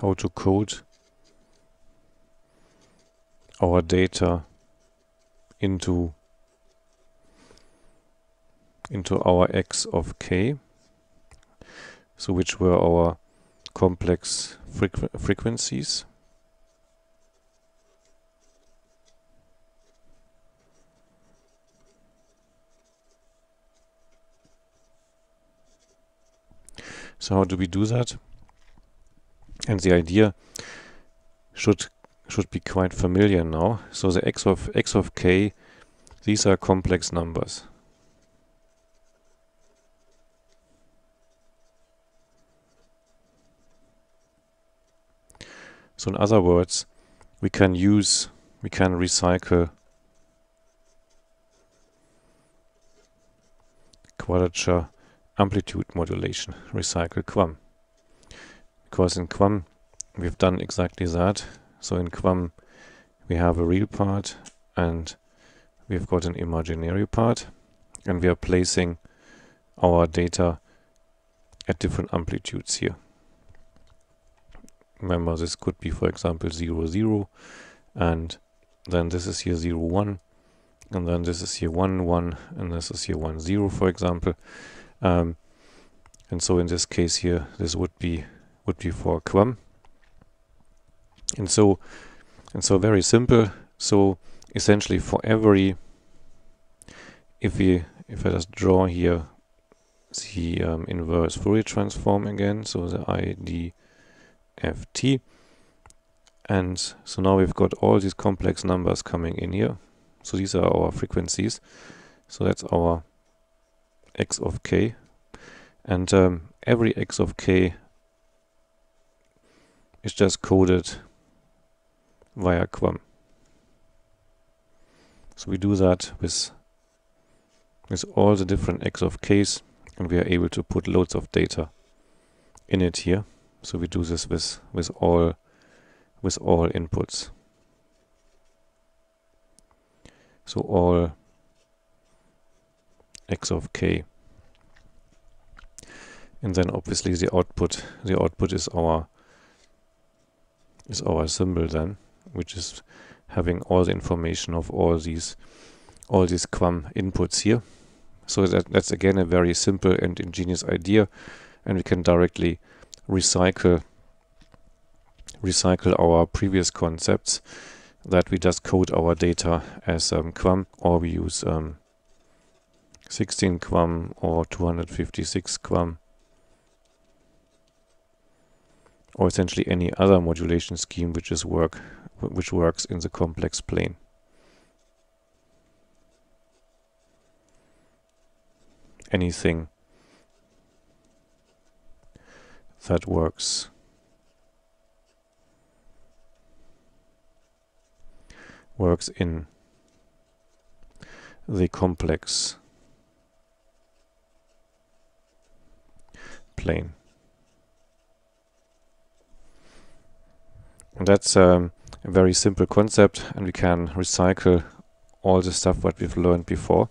how to code our data into into our x of k so which were our complex frequ frequencies So how do we do that? And the idea should should be quite familiar now. So the x of x of k, these are complex numbers. So in other words, we can use, we can recycle quadrature amplitude modulation, recycle QAM. Because in QAM we've done exactly that. So in QAM we have a real part and we've got an imaginary part. And we are placing our data at different amplitudes here. Remember this could be for example 0 0 and then this is here 0 1 and then this is here 1 1 and this is here 1 0 for example. Um, and so in this case here, this would be would be for QAM. And so and so very simple. So essentially for every if we if I just draw here the um, inverse Fourier transform again, so the IDFT. And so now we've got all these complex numbers coming in here. So these are our frequencies. So that's our x of k and um, every x of k is just coded via QAM. So we do that with with all the different x of k's and we are able to put loads of data in it here. So we do this with with all with all inputs. So all x of k. And then obviously the output the output is our is our symbol then, which is having all the information of all these all these QAM inputs here. So that that's again a very simple and ingenious idea and we can directly recycle recycle our previous concepts that we just code our data as um, QAM or we use um, 16 QAM or 256 QAM or essentially any other modulation scheme which is work which works in the complex plane. Anything that works works in the complex plane. That's um, a very simple concept and we can recycle all the stuff what we've learned before.